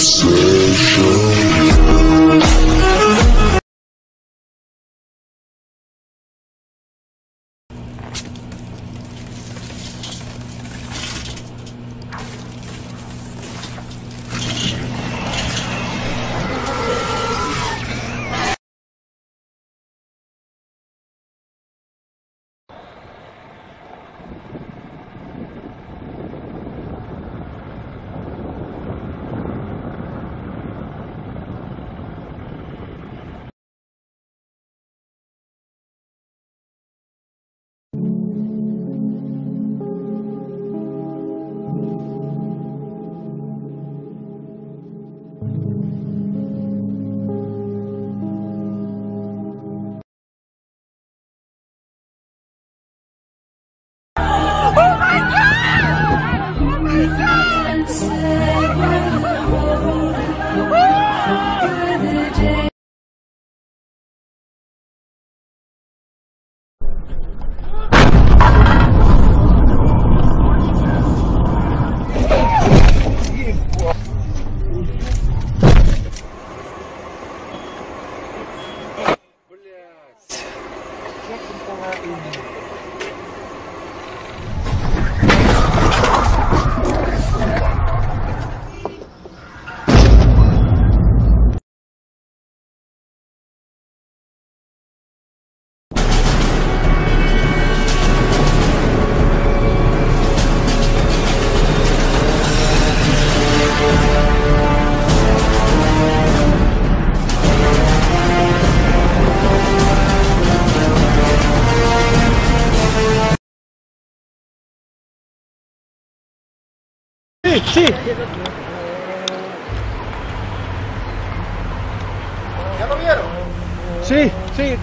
Você. Sí, sí. ¿Ya lo vieron? Sí, sí.